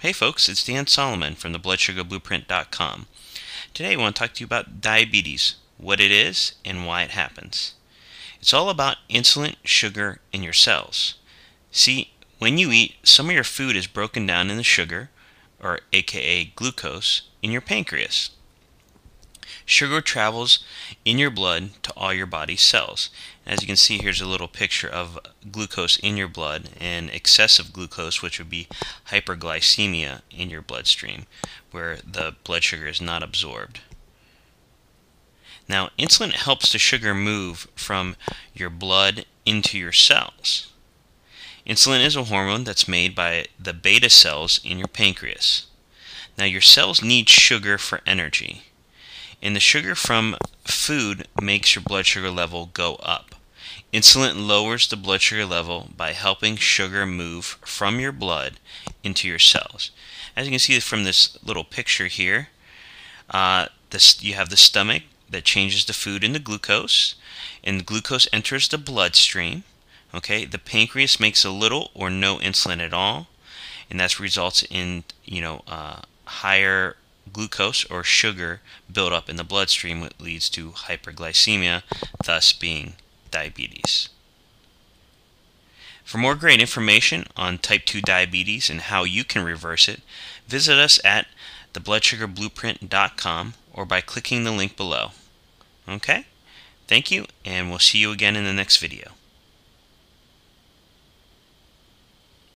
Hey folks, it's Dan Solomon from the BloodSugarBlueprint.com. Today I want to talk to you about diabetes, what it is, and why it happens. It's all about insulin, sugar, in your cells. See, when you eat, some of your food is broken down into sugar, or aka glucose, in your pancreas. Sugar travels in your blood to all your body's cells. As you can see, here's a little picture of glucose in your blood and excessive glucose, which would be hyperglycemia in your bloodstream, where the blood sugar is not absorbed. Now, insulin helps the sugar move from your blood into your cells. Insulin is a hormone that's made by the beta cells in your pancreas. Now, your cells need sugar for energy and the sugar from food makes your blood sugar level go up. Insulin lowers the blood sugar level by helping sugar move from your blood into your cells. As you can see from this little picture here, uh, this, you have the stomach that changes the food into glucose, and glucose enters the bloodstream. Okay, the pancreas makes a little or no insulin at all, and that results in you know uh, higher glucose or sugar buildup in the bloodstream, which leads to hyperglycemia, thus being diabetes. For more great information on type 2 diabetes and how you can reverse it, visit us at thebloodSugarBlueprint.com or by clicking the link below. Okay? Thank you, and we'll see you again in the next video.